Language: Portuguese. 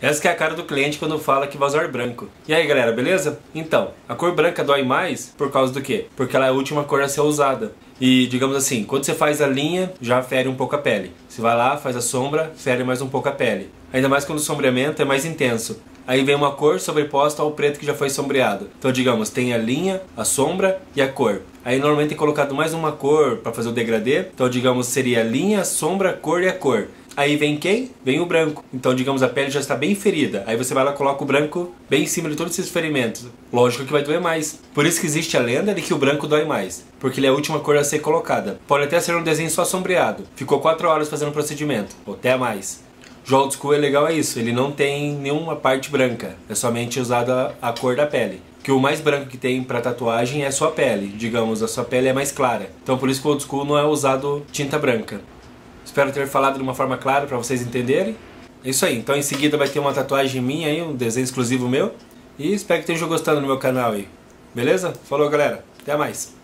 Essa é a cara do cliente quando fala que vai usar branco. E aí galera, beleza? Então, a cor branca dói mais por causa do quê? Porque ela é a última cor a ser usada. E digamos assim, quando você faz a linha, já fere um pouco a pele. Você vai lá, faz a sombra, fere mais um pouco a pele. Ainda mais quando o sombreamento é mais intenso. Aí vem uma cor sobreposta ao preto que já foi sombreado. Então, digamos, tem a linha, a sombra e a cor. Aí normalmente é colocado mais uma cor para fazer o degradê. Então, digamos, seria a linha, a sombra, a cor e a cor. Aí vem quem? Vem o branco. Então, digamos, a pele já está bem ferida. Aí você vai lá coloca o branco bem em cima de todos esses ferimentos. Lógico que vai doer mais. Por isso que existe a lenda de que o branco dói mais. Porque ele é a última cor a ser colocada. Pode até ser um desenho só sombreado. Ficou 4 horas fazendo o procedimento. Ou até mais. O old school é legal é isso, ele não tem nenhuma parte branca, é somente usada a cor da pele. Que o mais branco que tem para tatuagem é a sua pele, digamos, a sua pele é mais clara. Então por isso que o old school não é usado tinta branca. Espero ter falado de uma forma clara para vocês entenderem. É isso aí, então em seguida vai ter uma tatuagem minha aí, um desenho exclusivo meu. E espero que estejam gostando do meu canal aí. Beleza? Falou galera, até mais.